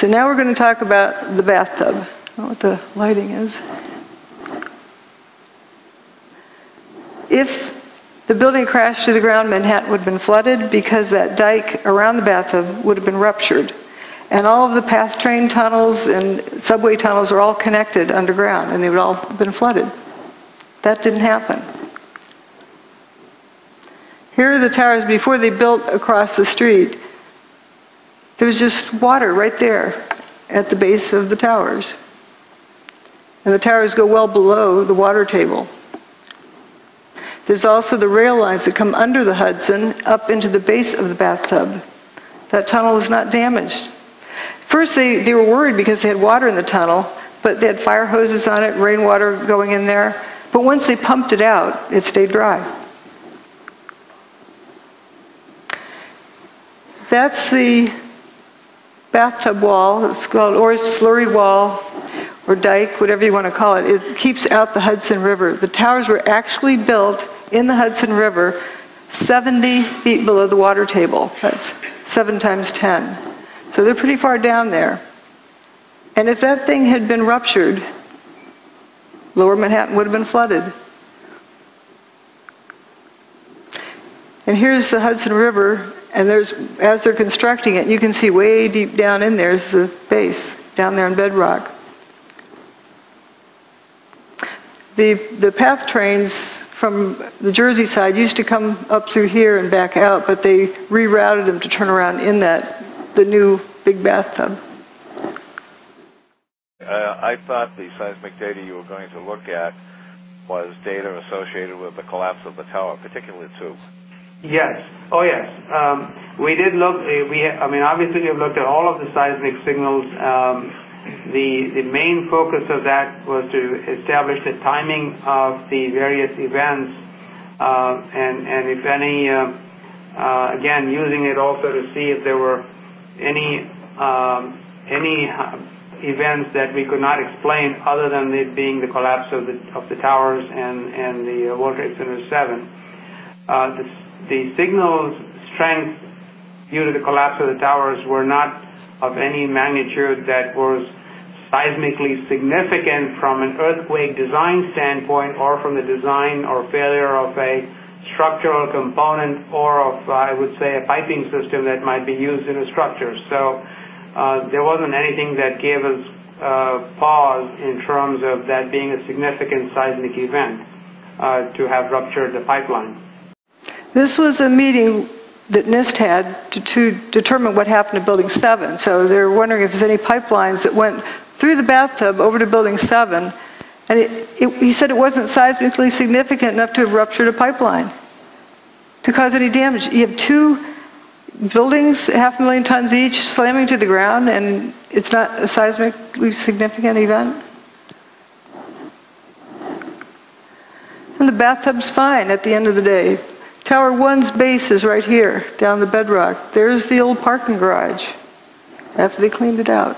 So now we're going to talk about the bathtub. I don't know what the lighting is. If the building crashed to the ground, Manhattan would have been flooded because that dike around the bathtub would have been ruptured. And all of the path train tunnels and subway tunnels are all connected underground, and they would all have been flooded. That didn't happen. Here are the towers before they built across the street. There was just water right there at the base of the towers. And the towers go well below the water table. There's also the rail lines that come under the Hudson up into the base of the bathtub. That tunnel was not damaged. First, they, they were worried because they had water in the tunnel, but they had fire hoses on it, rainwater going in there. But once they pumped it out, it stayed dry. That's the bathtub wall. It's called, or slurry wall, or dike, whatever you want to call it. It keeps out the Hudson River. The towers were actually built in the Hudson River 70 feet below the water table. That's 7 times 10. So they're pretty far down there. And if that thing had been ruptured, lower Manhattan would have been flooded. And here's the Hudson River, and there's, as they're constructing it, you can see way deep down in there is the base, down there in bedrock. The, the path trains from the Jersey side used to come up through here and back out, but they rerouted them to turn around in that, the new big bathtub. Uh, I thought the seismic data you were going to look at was data associated with the collapse of the tower, particularly the two. Yes. Oh, yes. Um, we did look. uh, We, I mean, obviously, we've looked at all of the seismic signals. Um, the the main focus of that was to establish the timing of the various events, uh, and and if any, uh, uh, again, using it also to see if there were any um, any uh, events that we could not explain other than it being the collapse of the of the towers and and the World Trade Center seven. Uh, the, the signal's strength due to the collapse of the towers were not of any magnitude that was seismically significant from an earthquake design standpoint or from the design or failure of a structural component or of, uh, I would say, a piping system that might be used in a structure. So uh, there wasn't anything that gave us uh, pause in terms of that being a significant seismic event uh, to have ruptured the pipeline. This was a meeting that NIST had to, to determine what happened to Building 7. So they're wondering if there's any pipelines that went through the bathtub over to Building 7. And it, it, he said it wasn't seismically significant enough to have ruptured a pipeline to cause any damage. You have two buildings, half a million tons each, slamming to the ground, and it's not a seismically significant event? And the bathtub's fine at the end of the day. Tower 1's base is right here, down the bedrock. There's the old parking garage, after they cleaned it out.